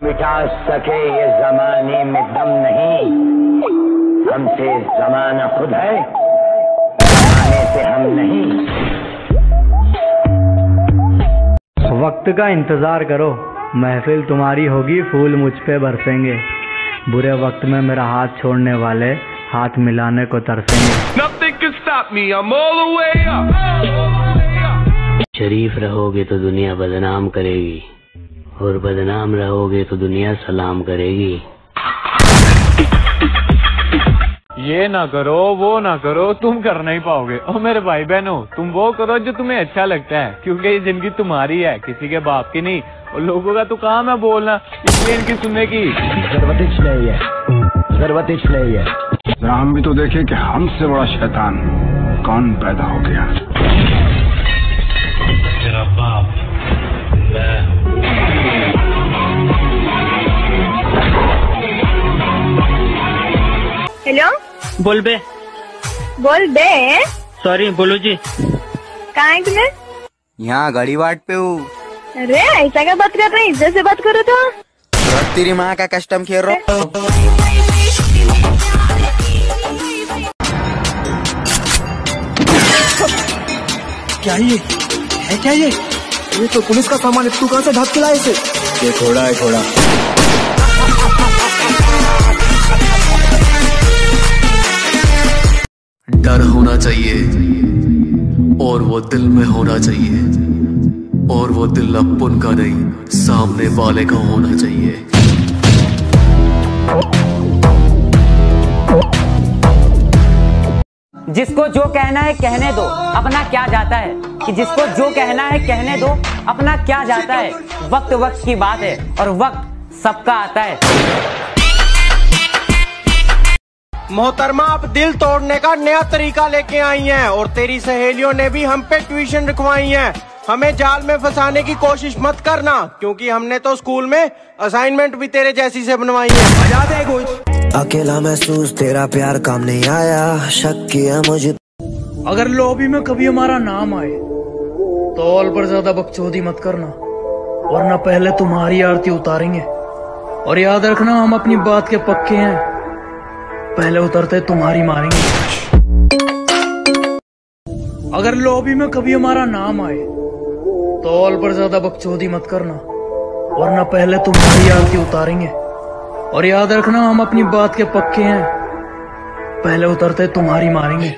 मिटा सके ये जमाने में दम नहीं। हमसे जमाना खुद है जमाने से हम नहीं। वक्त का इंतज़ार करो महफिल तुम्हारी होगी फूल मुझ पे बरसेंगे। बुरे वक्त में मेरा हाथ छोड़ने वाले हाथ मिलाने को तरसेंगे. शरीफ रहोगे तो दुनिया बदनाम करेगी। और बदनाम रहोगे तो दुनिया सलाम करेगी। ये ना करो वो ना करो तुम कर नहीं पाओगे। और मेरे भाई बहनों तुम वो करो जो तुम्हें अच्छा लगता है क्योंकि ये ज़िंदगी तुम्हारी है किसी के बाप की नहीं। और लोगों का तो काम है बोलना इसलिए इनकी सुनने की ज़रूरत ही नहीं है ज़रूरत ही नहीं है हम भी तो देखे कि हमसे बड़ा शैतान कौन पैदा हो गया? हेलो बोल बे। बोल बे। सॉरी बोलो जी। कहाँ है तुम्हें यहाँ घड़ी वाट पे हूँ। अरे ऐसा क्या बात कर रहे हैं? इज़्ज़त से बात करो तो। तेरी माँ का कस्टम खेल रहा हूँ। क्या ये? है क्या ये? ये तो पुलिस का सामान है। तू कहाँ से ढक के लाए इसे? ये घोड़ा है घोड़ा डर होना चाहिए। और वो दिल में होना चाहिए। और वो दिल अपन का नहीं, सामने वाले का होना चाहिए। जिसको जो कहना है, कहने दो। अपना क्या जाता है? कि जिसको जो कहना है, कहने दो। अपना क्या जाता है? वक्त वक्त की बात है, और वक्त सबका आता है। मोहतरमा आप दिल तोड़ने का नया तरीका लेके आई हैं और तेरी सहेलियों ने भी हम पे ट्यूशन रखवाई है। हमें जाल में फंसाने की कोशिश मत करना क्योंकि हमने तो स्कूल में असाइनमेंट भी तेरे जैसी से बनवाई है। बजा दे कुछ। अकेला महसूस तेरा प्यार काम नहीं आया। शक किया मुझे अगर लॉबी में कभी हमारा नाम आए तो ऑल पर ज़्यादा बकचोदी मत करना वरना पहले तुम्हारी आरती उतारेंगे। और याद रखना हम अपनी बात के पक्के हैं। पहले उतरते, तुम्हारी मारेंगे। अगर लॉबी में कभी हमारा नाम आए तो ऑल पर ज़्यादा बकचोदी मत करना वरना पहले तुम्हारी आरती उतारेंगे। और याद रखना, हम अपनी बात के पक्के हैं। पहले उतरते, तुम्हारी मारेंगे।